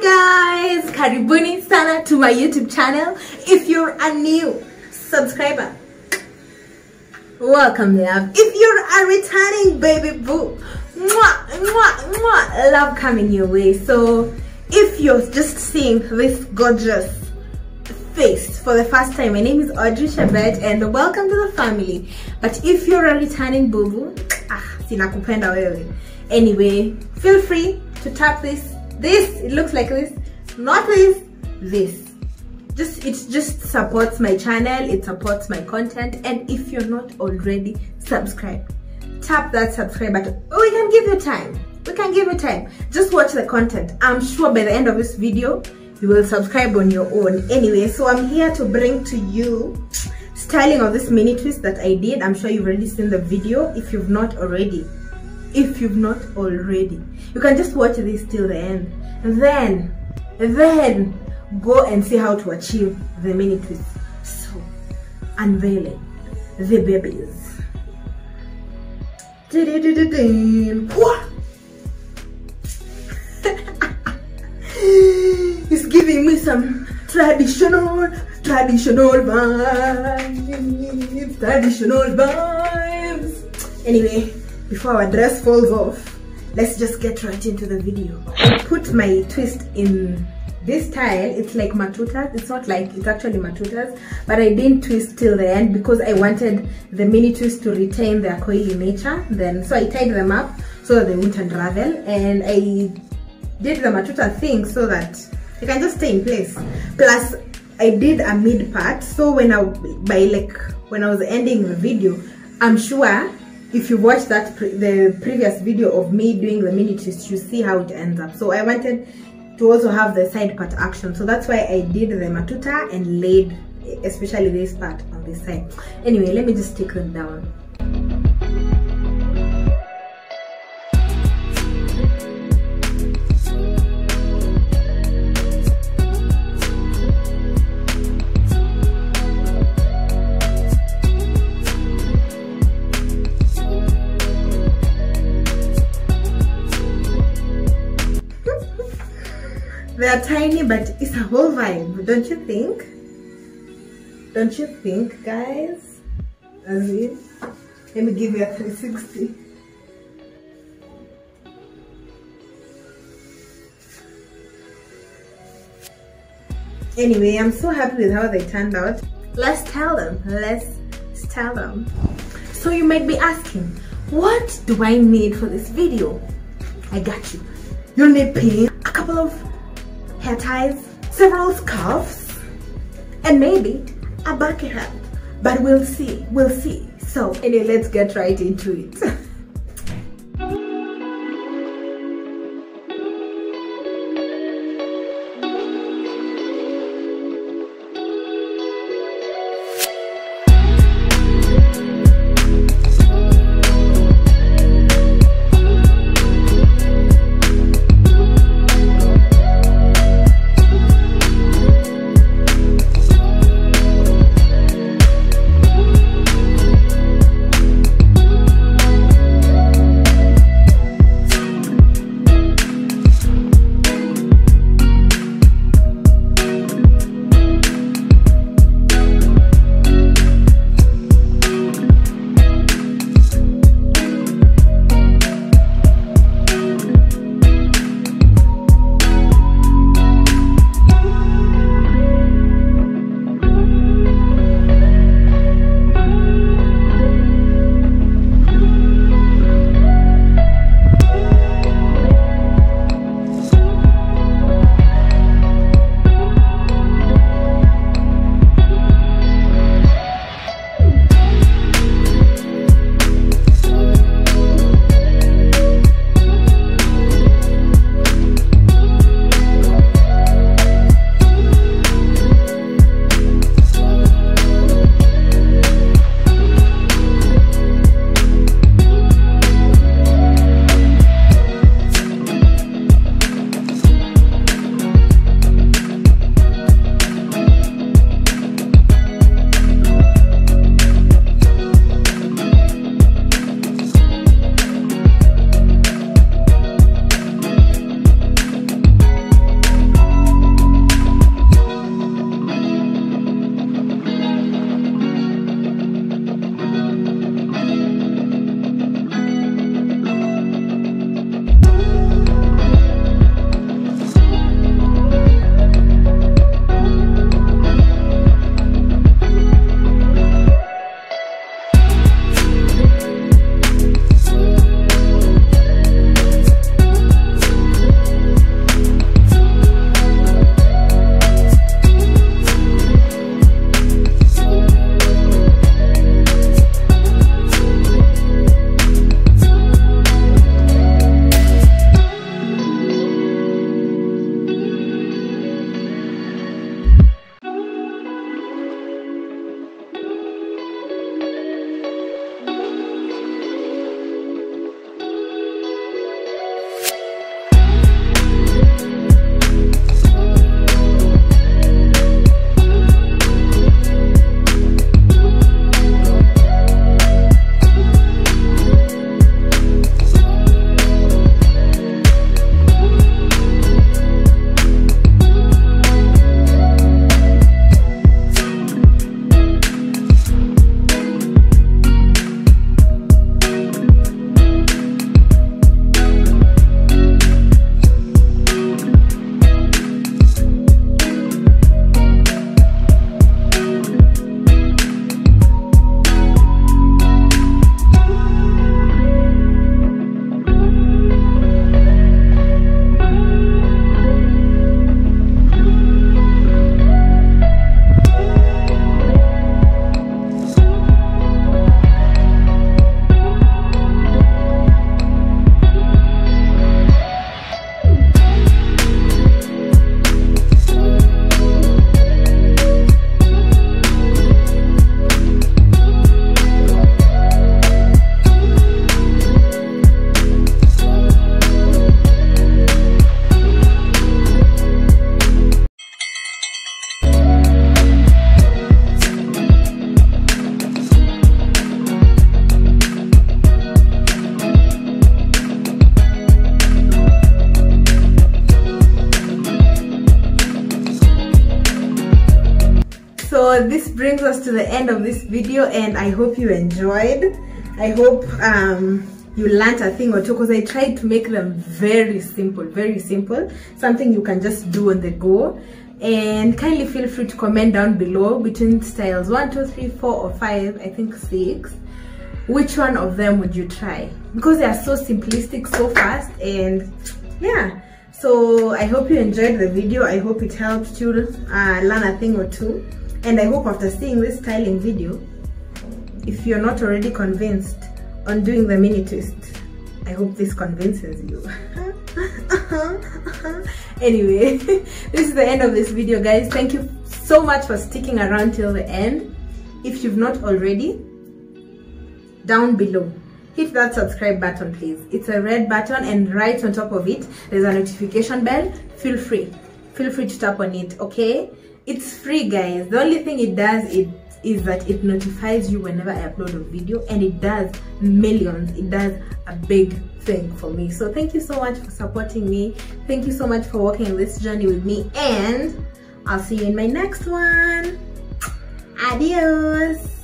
guys karibuni sana to my youtube channel. If you're a new subscriber welcome love. If you're a returning baby boo mwah, mwah, mwah, love coming your way. So if you're just seeing this gorgeous face for the first time my name is audrey Chebet and welcome to the family. But if you're a returning boo boo ah sinakupenda wewe. Anyway feel free to tap this this it looks like this not this this. Just it just supports my channel it supports my content and if you're not already subscribed tap that subscribe button. We can give you time. We can give you time. Just watch the content. I'm sure by the end of this video you will subscribe on your own. Anyway so i'm here to bring to you styling of this mini twist that i did. I'm sure you've already seen the video. If you've not already if you've not already you can just watch this till the end. Then then go and see how to achieve the mini twist so unveiling the babies! It's giving me some traditional, traditional vibes, traditional vibes. Anyway, before our dress falls off, let's just get right into the video. I put my twist in this style. It's like matutas. It's not like, it's actually matutas, but I didn't twist till the end because I wanted the mini twist to retain their coily nature. Then, so I tied them up so that they wouldn't unravel and I did the matuta thing so that it can just stay in place plus i did a mid part so when i by like when i was ending the video i'm sure if you watch that pre the previous video of me doing the mini twist you see how it ends up. So i wanted to also have the side part action. So that's why i did the matuta and laid especially this part on this side. Anyway let me just take them down they are tiny but it's a whole vibe don't you think? Don't you think guys? As let me give you a 360 anyway i'm so happy with how they turned out. Let's tell them let's tell them. So you might be asking what do i need for this video? I got you. You'll need a couple of hair ties, several scarves, and maybe a bucket hat. But we'll see, we'll see. So anyway, let's get right into it. this brings us to the end of this video and i hope you enjoyed. I hope um you learned a thing or two because i tried to make them very simple very simple something you can just do on the go. And kindly feel free to comment down below between styles one two three four or five i think six. Which one of them would you try? Because they are so simplistic so fast and yeah. So i hope you enjoyed the video. I hope it helped you uh, learn a thing or two and i hope after seeing this styling video if you're not already convinced on doing the mini twist i hope this convinces you. Anyway this is the end of this video guys. Thank you so much for sticking around till the end. If you've not already down below hit that subscribe button please. It's a red button and right on top of it there's a notification bell. Feel free feel free to tap on it okay it's free guys. The only thing it does it is that it notifies you whenever I upload a video and it does millions. It does a big thing for me. So thank you so much for supporting me. Thank you so much for walking this journey with me and I'll see you in my next one. Adios